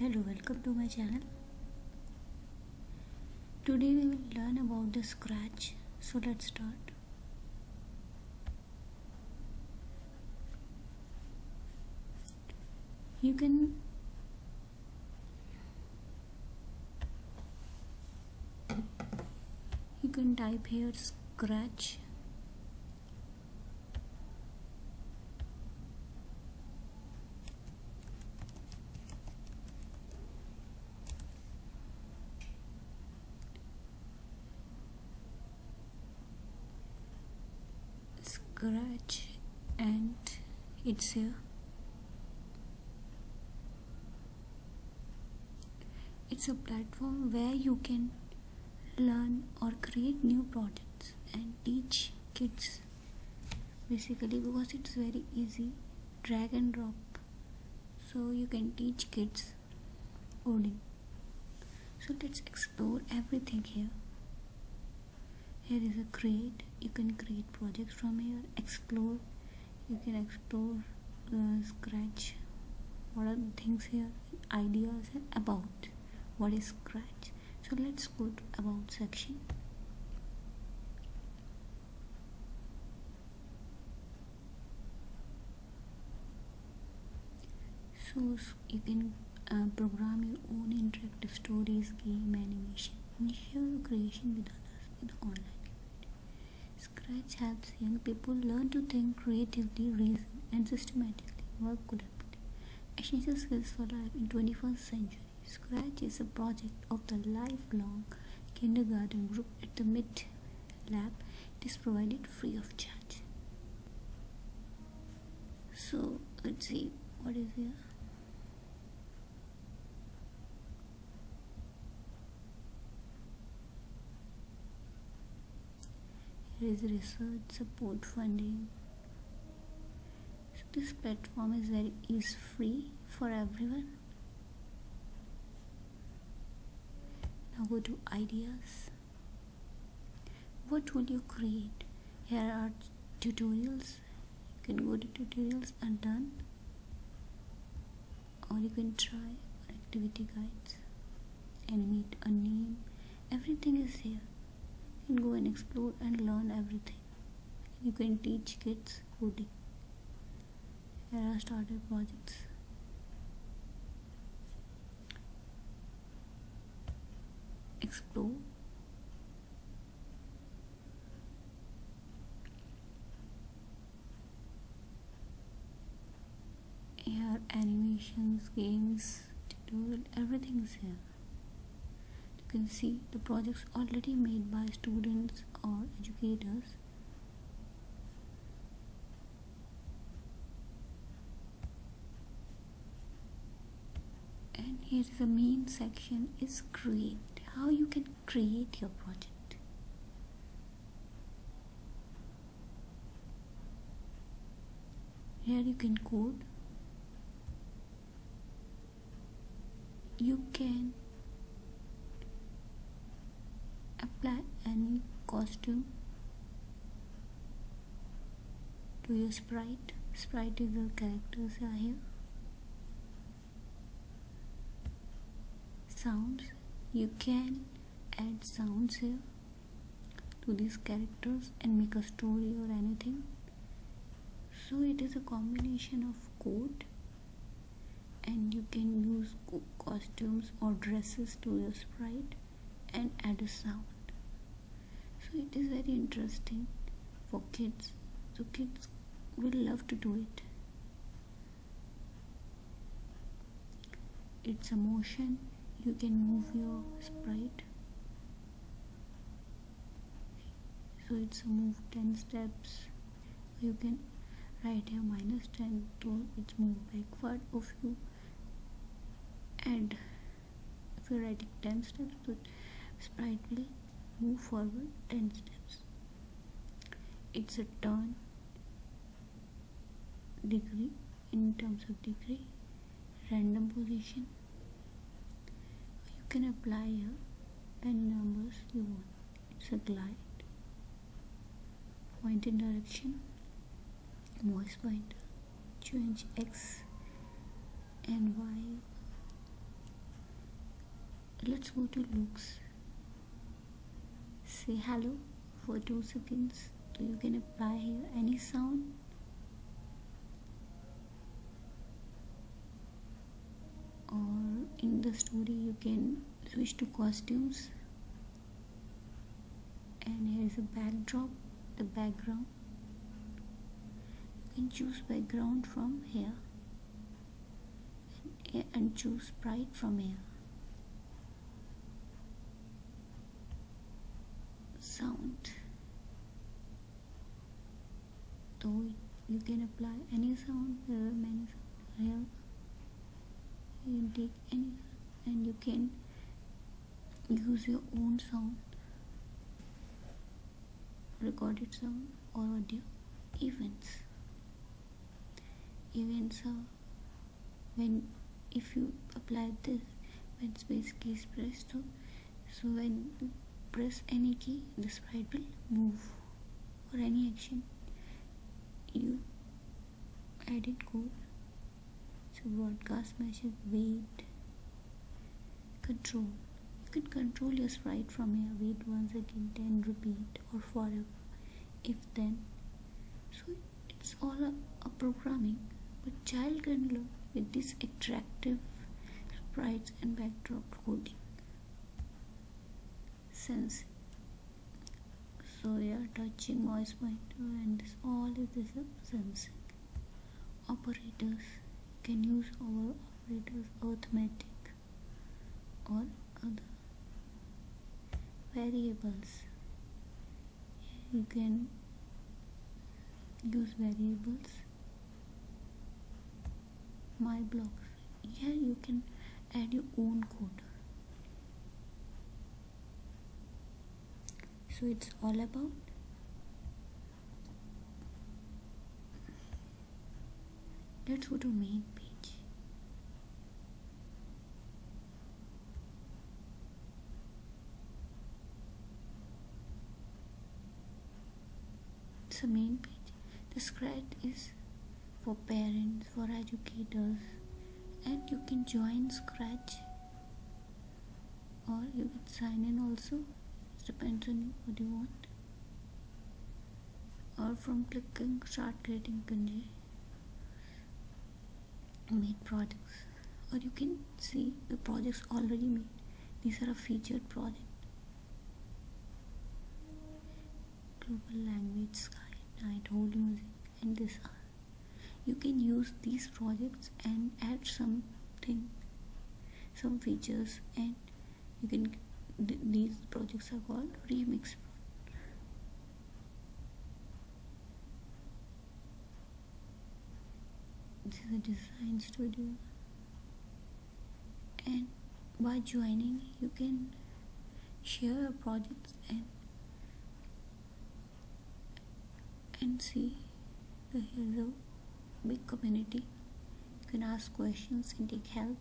hello welcome to my channel. Today we will learn about the scratch. So let's start. You can you can type here scratch scratch and it's here it's a platform where you can learn or create new projects and teach kids basically because it's very easy. Drag and drop. So you can teach kids coding so let's explore everything here. Here is a create you can create projects from here explore you can explore uh, scratch what are the things here ideas about what is scratch. So let's go to about section. So you can uh, program your own interactive stories game animation and share your creation with others in online scratch helps young people learn to think creatively reason and systematically work collaboratively essential skills for life in 21st century Scratch is a project of the lifelong kindergarten group at the Mid Lab. It is provided free of charge. So let's see what is here. Here is research support funding. So this platform is very is free for everyone. Now go to ideas. What will you create? Here are tutorials. You can go to tutorials and done. Or you can try activity guides. And animate a name. Everything is here go and explore and learn everything. You can teach kids coding. Here are starter projects. Explore. Here animations games tutorial everything is here can see the projects already made by students or educators. And here the main section is create. How you can create your project. Here you can code. You can apply any costume to your sprite? Sprite is the characters are here sounds. You can add sounds here to these characters and make a story or anything. So it is a combination of code and you can use costumes or dresses to your sprite and add a sound. So it is very interesting for kids. So kids will love to do it. It's a motion. You can move your sprite. So it's a move 10 steps. You can write here minus 10 to it's move backward if you. Add if you're writing 10 steps so sprite will move forward 10 steps. It's a turn degree in terms of degree random position. You can apply here any numbers you want. It's a glide. Point in direction. Voice pointer change x and y. Let's go to looks say hello for two seconds. So you can apply here any sound? Or in the story you can switch to costumes. And here is a backdrop the background. You can choose background from here. And, and choose sprite from here sound. So you can apply any sound there are many sounds. Here you can take any and you can use your own sound. Recorded sound or audio events. Events are when if you apply this when space key is pressed so, so when press any key the sprite will move or any action. You edit code so broadcast message wait. Control. You can control your sprite from here. Wait once again then repeat or forever. If then so it's all a, a programming. But child can learn with this attractive sprites and backdrop coding sense. So we are touching voice pointer and this all is this sensing. Operators can use our operators arithmetic or other variables. You can use variables. My blocks. Here you can add your own code so it's all about? Let's go to main page. It's a main page. The scratch is for parents for educators and you can join scratch or you can sign in also depends on what you want? Or from clicking start creating kanji made projects or you can see the projects already made. These are a featured project. Global language sky night hold music and this are. You can use these projects and add something some features and you can th these projects are called remix. This is a design studio. And by joining you can share projects and and see the a big community. You can ask questions and take help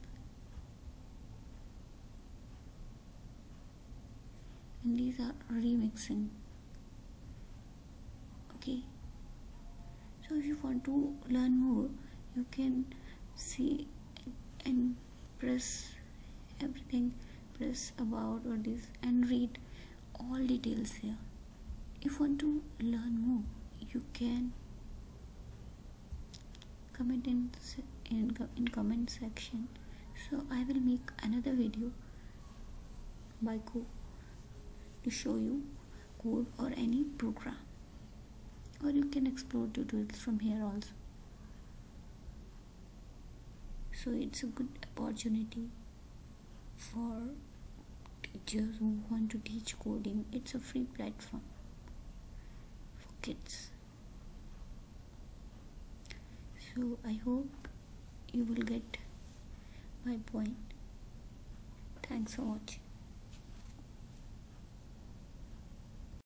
and these are remixing. Okay. So if you want to learn more you can see and press everything. Press about or this and read all details here. If you want to learn more you can comment in in, in comment section. So i will make another video. By code to show you code or any program. Or you can explore tutorials from here also. So it's a good opportunity for teachers who want to teach coding. It's a free platform for kids. So i hope you will get my point. Thanks for watching